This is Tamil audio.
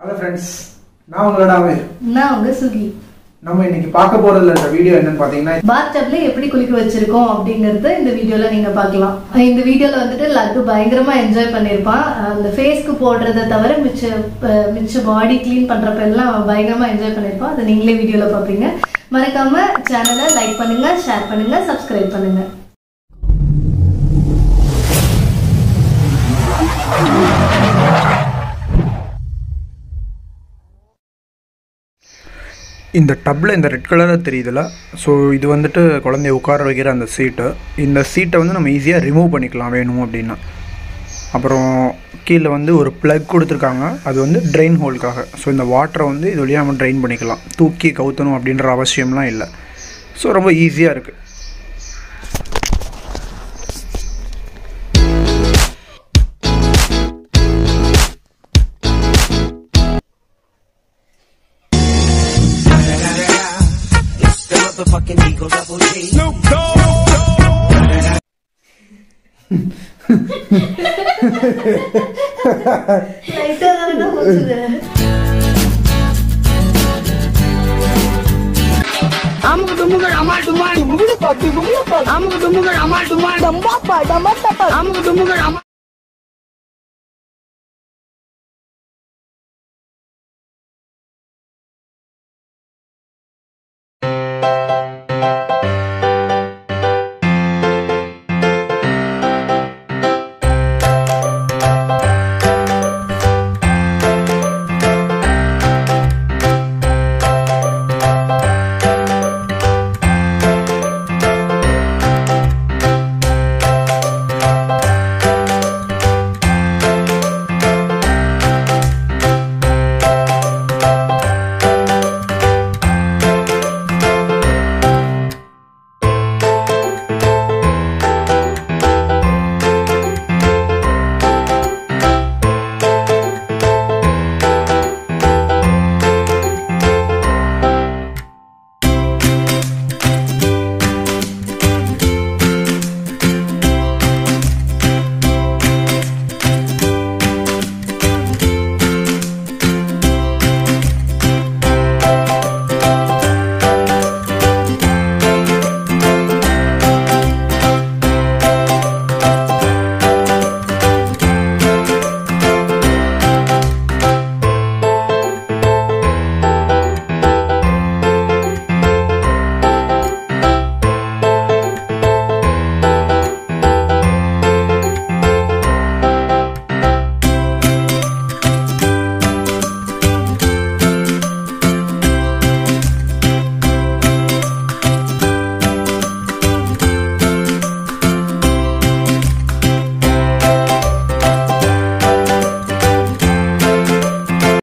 ஹலோ ஃப்ரெண்ட்ஸ் நான் உங்களோட அமீர் நான் உங்க சுகி. நம்ம இன்னைக்கு பார்க்க போறதுல இந்த வீடியோ என்னன்னு பாத்தீங்கன்னா பாத் டப்ல எப்படி குளிக்க வச்சிருக்கோம் அப்படிங்கறத இந்த வீடியோல நீங்க பார்க்கலாம். இந்த வீடியோல வந்துட்டு லட்டு பயங்கரமா என்ஜாய் பண்ணிருப்பான் அந்த ஃபேஸ்க்கு போடுறத தவிர மிச்ச மிச்ச பாடி க்ளீன் பண்றப்ப எல்லாம் பயங்கரமா என்ஜாய் பண்ணிருப்பான் அதை நீங்களே வீடியோல பாப்பீங்க மறக்காம சேனலை லைக் பண்ணுங்க ஷேர் பண்ணுங்க சப்ஸ்கிரைப் பண்ணுங்க. இந்த டப்பில் இந்த ரெட் கலராக தெரியுதுல. ஸோ இது வந்துட்டு குழந்தைய உட்கார வைக்கிற அந்த சீட்டு இந்த சீட்டை வந்து நம்ம ஈஸியாக ரிமூவ் பண்ணிக்கலாம் வேணும் அப்படின்னா. அப்புறம் கீழே வந்து ஒரு ப்ளக் கொடுத்துருக்காங்க. அது வந்து ட்ரெயின் ஹோலுக்காக ஸோ இந்த வாட்டரை வந்து இது வழியாக நம்ம ட்ரெயின் பண்ணிக்கலாம். தூக்கி கவுத்தணும் அப்படின்ற அவசியம்லாம் இல்லை. ஸோ ரொம்ப ஈஸியாக இருக்குது motherfucking Eagle Double G. Snoop Dogg. 나 이따가 보여주네. 아무고 도무가 아말 도말 무릎 아프고 무릎 아프고 아무고 도무가 아말 도말 담바파 담바파 아무고 도무가 아말